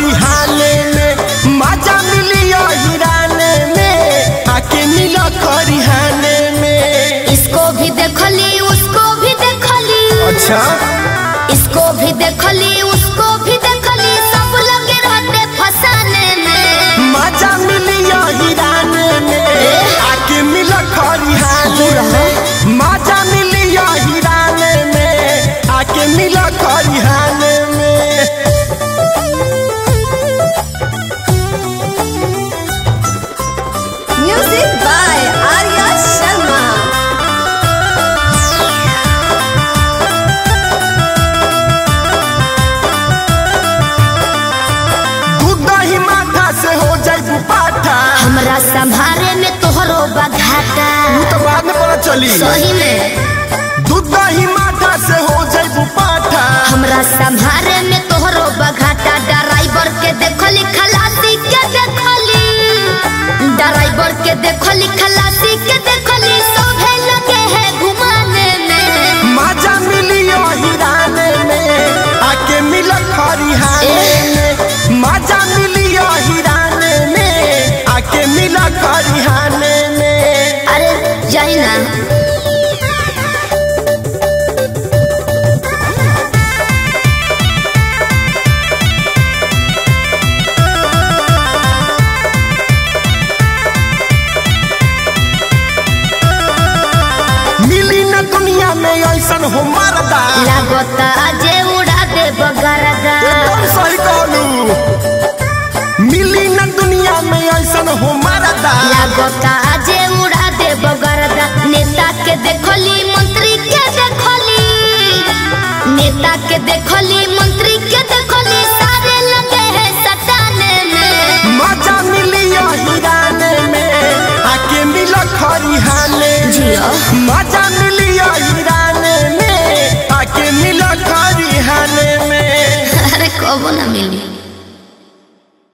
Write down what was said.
में मज़ा मिलियो हिराने में आके मिलो करिहाने में इसको भी देखली उसको भी देखली। अच्छा। इसको भी देखली हो हमरा संभारे में तोहरो बघाटा तू तो बाद में पता चली। सही में। दूध दही माथा से हो जाए पाठा हमरा संभारे में तोहरो बघाटा ड्राइवर के देखली खलासी के देखली ड्राइवर के देखली खलासी के देखली सोभे लगे है घुमाने में। मज़ा मिली हिराने में। आके मिल खरिहाने खरिहाने में अरे जाई ना। मिली न दुनिया में ऐसन हो मरदा लागता के देखोली मंत्री के देखोली सारे लगे हैं सटाने में। मज़ा मिली हिराने में आके मिला खरिहाने मज़ा मिली हिराने में आके मिला खरिहाने में। अरे कबो ना मिली।